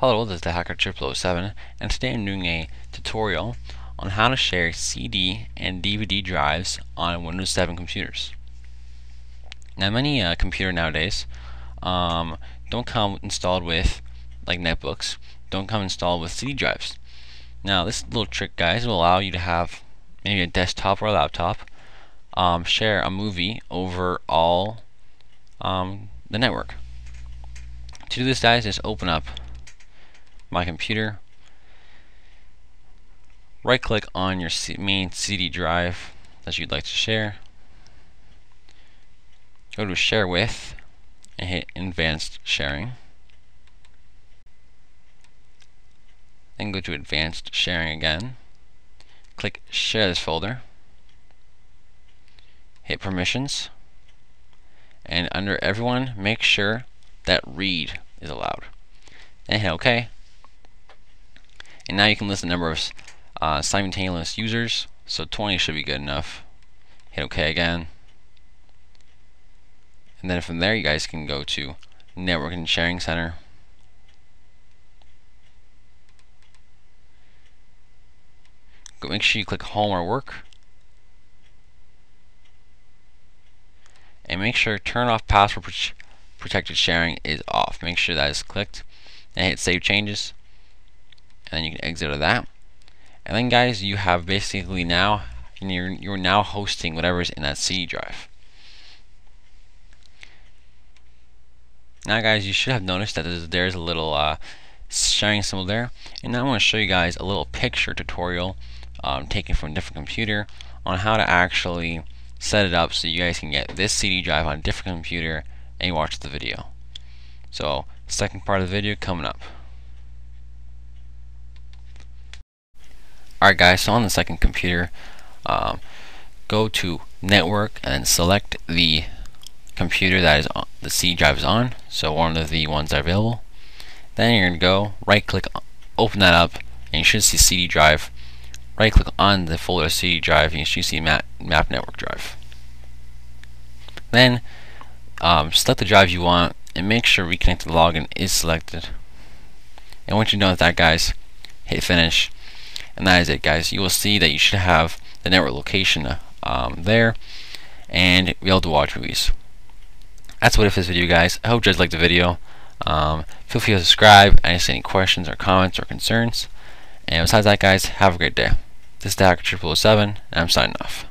Hello, this is the Hacker 007 and today I'm doing a tutorial on how to share CD and DVD drives on Windows 7 computers. Now many uh, computer nowadays um, don't come installed with like netbooks, don't come installed with CD drives. Now this little trick guys will allow you to have maybe a desktop or a laptop um, share a movie over all um, the network. To do this guys just open up my computer. Right click on your C main CD drive that you'd like to share. Go to share with and hit advanced sharing. Then go to advanced sharing again. Click share this folder. Hit permissions. And under everyone make sure that read is allowed. And hit OK and now you can list the number of uh, simultaneous users. So 20 should be good enough. Hit OK again. And then from there you guys can go to Network and Sharing Center. Go make sure you click Home or Work. And make sure turn off password protected sharing is off. Make sure that is clicked. And hit Save Changes and then you can exit out of that. And then guys you have basically now you're, you're now hosting whatever's in that C drive. Now guys you should have noticed that there's, there's a little uh, sharing symbol there. And now I want to show you guys a little picture tutorial um, taken from a different computer on how to actually set it up so you guys can get this CD drive on a different computer and watch the video. So second part of the video coming up Alright guys, so on the second computer, um, go to network and select the computer that is on, the C drive is on, so one of the ones that are available. Then you're going to go right click, open that up, and you should see CD drive. Right click on the folder CD drive, and you should see map, map network drive. Then um, select the drive you want and make sure reconnect to login is selected. And once you're done with that guys, hit finish and that is it guys. You will see that you should have the network location um, there and be able to watch movies. That's what it for this video guys. I hope you guys liked the video. Um, feel free to subscribe. And ask any questions or comments or concerns. And besides that guys have a great day. This is Hacker 007 and I'm signing off